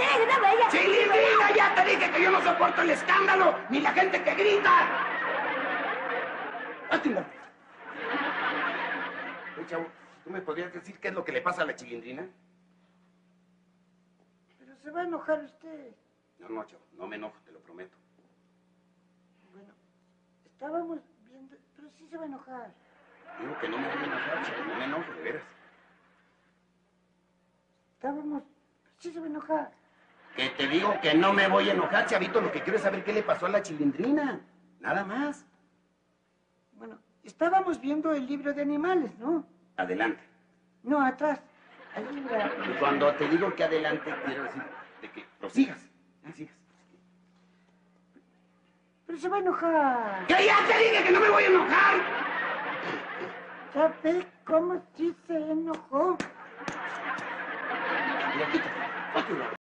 deje, no. ¡Ya te dije que yo no soporto el escándalo! ¡Ni la gente que grita! ¡Hazte un lado. Oye, chavo, ¿tú me podrías decir qué es lo que le pasa a la chilindrina? Pero se va a enojar usted. No, no, chavo, no me enojo, te lo prometo. Bueno, estábamos viendo... Pero sí se va a enojar. Digo que no me voy a enojar, chavo, no me enojo, de veras. Estábamos... Sí se va a enojar. Que te digo que no me voy a enojar, chavito, lo que quiero es saber qué le pasó a la chilindrina. Nada más. Bueno, estábamos viendo el libro de animales, ¿no? Adelante. No, atrás. Y cuando te digo que adelante, quiero decir de que prosigas. Ah, sigas. Pero se va a enojar. ¡Que ya te dije que no me voy a enojar! ¿Ya ve cómo sí se enojó? Mira, quítate.